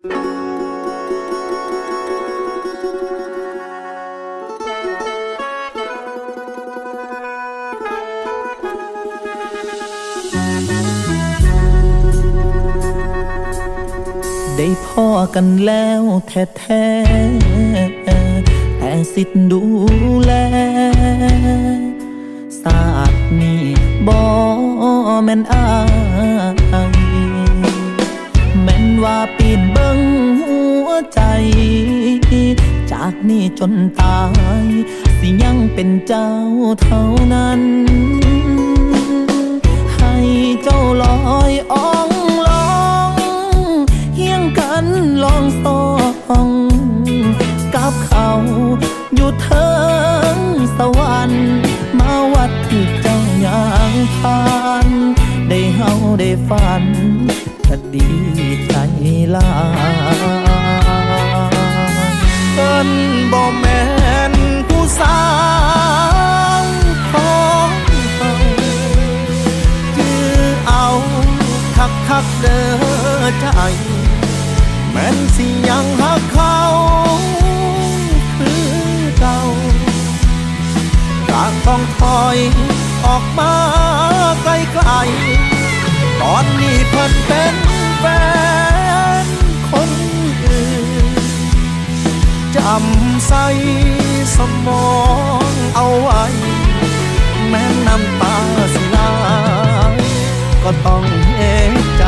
ได้พ่อกันแล้วแท้แท้แต่สิทธิ์ดูแลศาสตร์นี้บ่แม่นอาย ปีนเบิ้งหัวใจ จากนี้จนตาย สิยังเป็นเจ้าเท่านั้น ให้เจ้าลอยอ่องลองเฮียงกันลองสองกับเขาอยู่เทิงสวรรค์มาวัดที่เจ้าย่างผ่าน ได้เฮาได้ฝันก็ดีใจลาเพิ่นบ่แม่นผู้สาวของเขาจือเอาคักคักเด้อใจ แม่นสิยังหักเขาคือเก่าก็ต้องถอยออกมา อนนี้เพิ่นเป็นแฟนคนอื่นจำใส่สมองเอาไว้ แม้น้ำตาสิลายก็ต้องเอใจ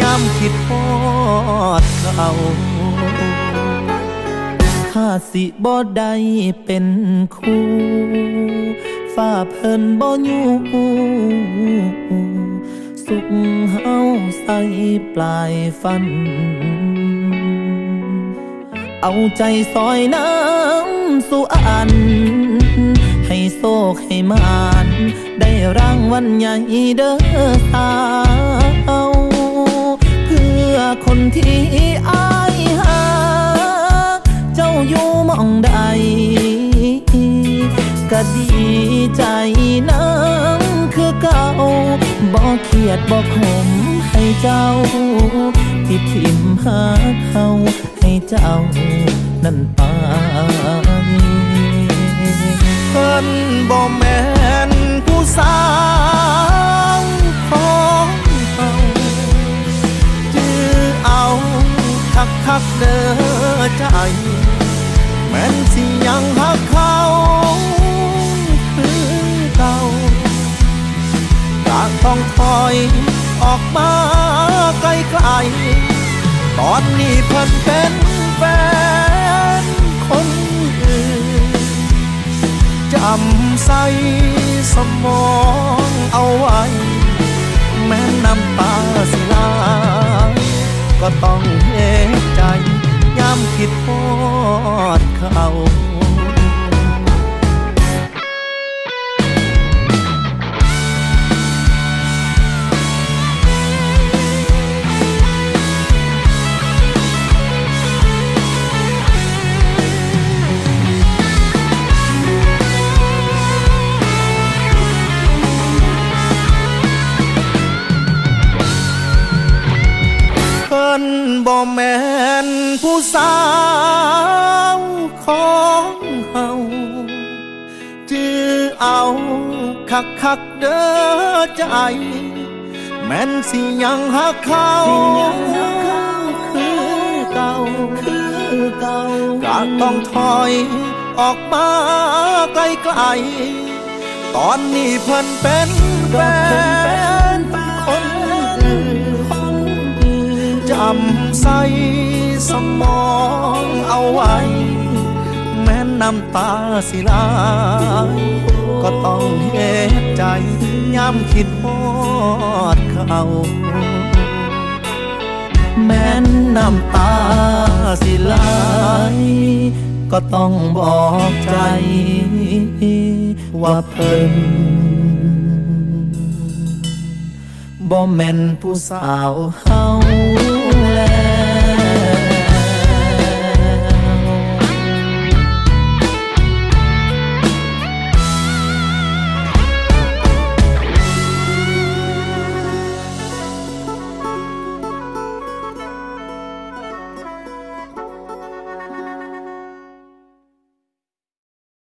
ย้ำคิดพอดเขาถ้าสิบ่ได้เป็นคู่ฝ้าเพิ่นบ่อยู่ ปลายฟัน เอาใจซอยน้ำสู่อัน ให้โศกให้มาน ได้รางวัลใหญ่เด้อสาว เพื่อคนที่อายหา เจ้าอยู่มองใดก็ดีใจน้ำคือเก่าบอกเครียดบอกขม ให้เจ้า ที่ทิมหาเขาให้เจ้า นั่นไปเพิ่นบ่แม่นผู้สาวของเขาจือเอาคักคักเด้อใจ แม่นสิยังหักเขาคือเก่าก็ต้องถอย ออกมาไกลๆตอนนี้เพิ่นเป็นแฟน บ่แม่นผู้สาวของเฮาจือเอาคักคักๆเด้อใจ แม่นสิยังหักเขาคือเก่าคือเก่าก็ต้องถอยออกมาไกลๆตอนนี้เพิ่นเป็นแฟนำใส่สมองเอาไว้ แม้น้ำตาสิลายก็ต้องเฮ็ดใจย้ำคิดฮอดเขาแม้นน้ำตาสิไหลก็ต้องบอกใจ ว่าเพิ่นบ่แม่นผู้สาวเฮา แล้ว